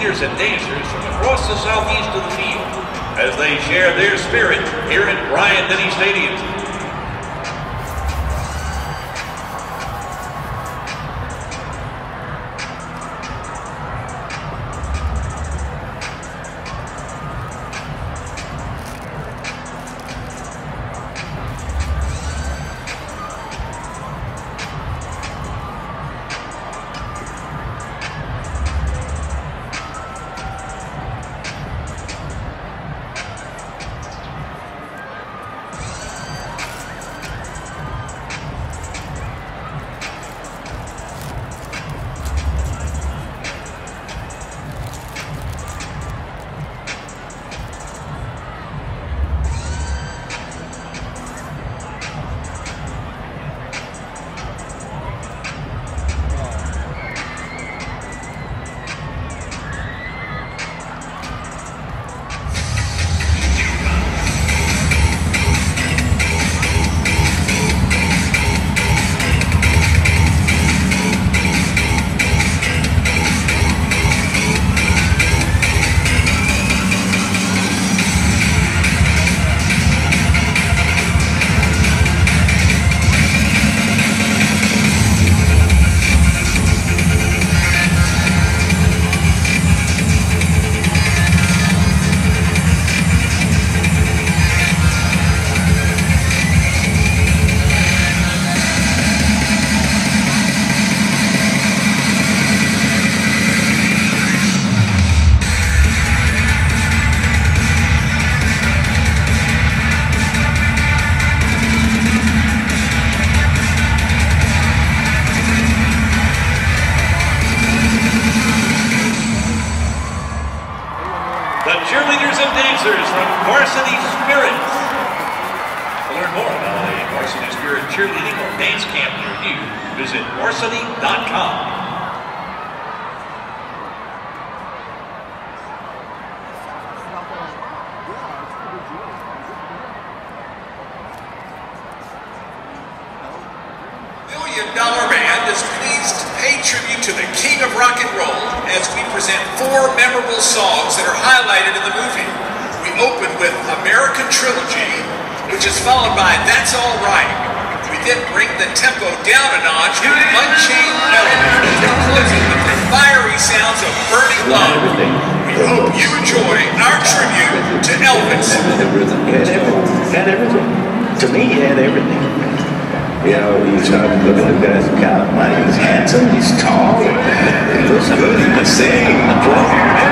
cheerleaders and dancers from across the southeast of the field as they share their spirit here at Bryant-Denny Stadium. Varsity Spirits. To learn more about a Varsity Spirit cheerleading or dance camp near you, visit varsity.com. Million Dollar Band is pleased to pay tribute to the king of rock and roll as we present four memorable songs that are highlighted in the movie. We open with American Trilogy, which is followed by That's All Right. We then bring the tempo down a notch with Unchained Melody, closing with the fiery sounds of Burning Love. We hope you enjoy our tribute to Elvis. Had everything. Had everything. To me, he had everything. You know, you start looking at guy's got money, he's handsome, he's tall, he looks good, he can sing, play. That's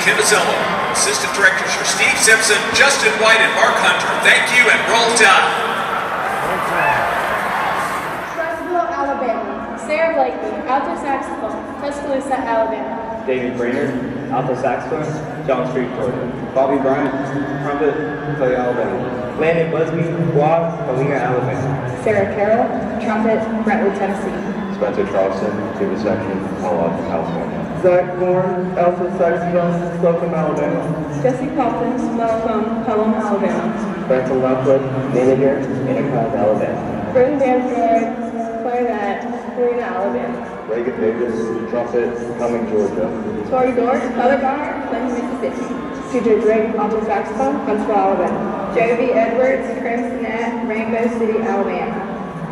Kim Ozzello. Assistant directors are Steve Simpson, Justin White, and Mark Hunter. Thank you and roll tide. Shreveville, Alabama. Sarah Blakely, alto saxophone, Tuscaloosa, Alabama. David Brainerd, alto saxophone, Johns Creek, Georgia. Bobby Bryant, trumpet, Clay, Alabama. Landon Busby, quad, Helena, Alabama. Sarah Carroll, trumpet, Brentwood, Tennessee. Spencer Charleston, tuba section, Palo Alto, California. Zach Bourne, alto saxophone, Slocomb, Alabama. Jesse Calton, mellophone, Pelham, Alabama. Brenton Lockwood, manager, Enterprise, Alabama. Burton Danford, clarinet, Helena, Alabama. Reagan Davis, trumpet, Cumming, Georgia. Tori Dork, color guard, Clinton, Mississippi. CJ Drake, alto saxophone, Huntsville, Alabama. Jovi Edwards, Crimsonette, Rainbow City, Alabama.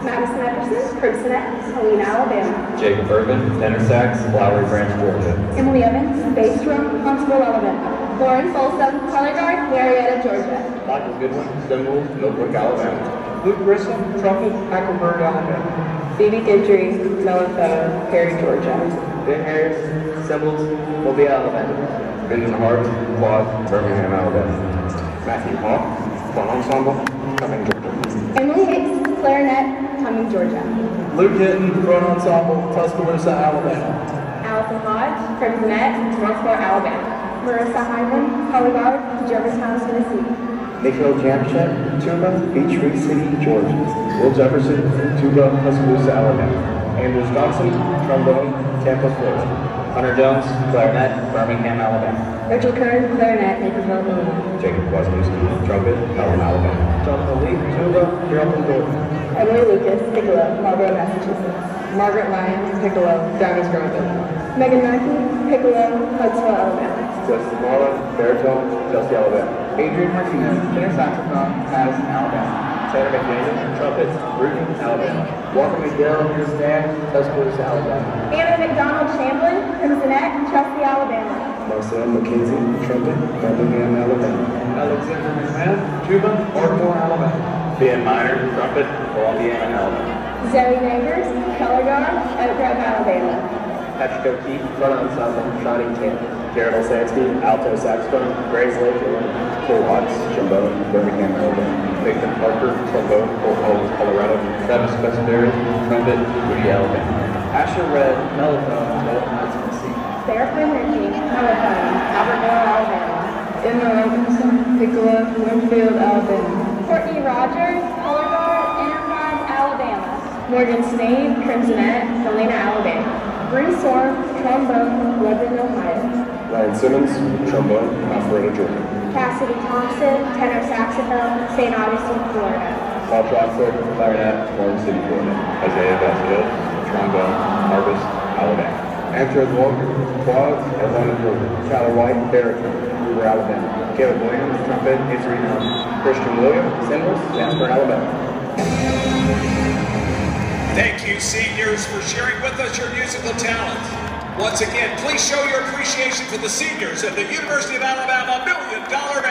Madison Epperson, Crimsonette, Helena, Alabama. Jacob Urban, tenor sax, Flowery Branch, Georgia. Emily Evans, bass drum, Huntsville, Alabama. Lauren Folsom, color guard, Marietta, Georgia. Michael Goodwin, cymbals, Millbrook, Alabama. Luke Grissom, trumpet, Hackleburg, Alabama. Phoebe Gidry, mellophone, Perry, Georgia. Ben Harris, cymbals, Mobile, Alabama. Benjamin Hart, quad, Birmingham, Alabama. Matthew Hawk, front ensemble, Cumming, Georgia. Emily Hicks, clarinet, Cumming, Georgia. Luke Hinton, front ensemble, Tuscaloosa, Alabama. Allison Hodge, Crimsonette, Northport, Alabama. Marissa Hyman, color guard, Germantown, Tennessee. Nikhil Jamshed, tuba, Peachtree City, Georgia. Will Jefferson, tuba, Tuscaloosa, Alabama. Andrews Johnson, trombone, Tampa, Florida. Hunter Jones, clarinet, Birmingham, Alabama. Rachel Kern, clarinet, Naperville, Illinois. Jacob Kwasniewski, trumpet, Pelham, Alabama. Jonathan Lee, tuba, Carrollton, Georgia. Emily Lucas, piccolo, Marlborough, Massachusetts. Margaret Lyons, piccolo, Downers Grove, Megan Mackey, piccolo, Huntsville, Alabama. Justin Marlin, baritone, Chelsea, Alabama. Adrian Martinez, tenor saxophone, Madison, Alabama. Tanner McDaniel, trumpet, Brewton, Alabama. Walker McGill, stand, Tuscaloosa, Alabama. Anna McDonald Chamblin, Crimsonette, Chelsea, Alabama. Marcel McKenzie, trumpet, Birmingham, Alabama. Alexander McMahon, tuba, Baltimore, Alabama. Ben Meyer, trumpet, Columbia, Alabama. Zoe Neighbors, color guard, Oak Grove, Alabama. Patrick O'Keefe, front ensemble, Shining Camp. Jared Olsansky, alto saxophone, Grayslake, Illinois. Cole Watts, trombone, Birmingham, Alabama. Nathan Parker, trombone, Fort Collins, Colorado. Travis Pescadero, trumpet, Woody, Alabama. Asher Red, mellophone, Baltimore, Tennessee. Sarah Quinricky, mellophone, Albert Moore, Alabama. Emma Robinson, piccolo, Winfield, Alabama. Courtney Rogers, color guard, Enterprise, Alabama. Morgan Sneed, Crimsonette, Helena, Alabama. Bruce Orm, trombone, Lebanon, Ohio. Ryan Simmons, trombone, Alpharetta, Georgia. Cassidy Thompson, tenor saxophone, St. Augustine, Florida. Paul Troxler, clarinet, Orange City, Florida. Isaiah Vasquez, trombone, Harvest, Alabama. Andrew Walker, quad, Atlanta, Georgia. Tyler White, baritone, Hoover, Alabama. Caleb Williams, trumpet, Israel. Christian Williams, cymbals, Jasper, Alabama. Thank you, seniors, for sharing with us your musical talent. Once again, please show your appreciation for the seniors at the University of Alabama Million Dollar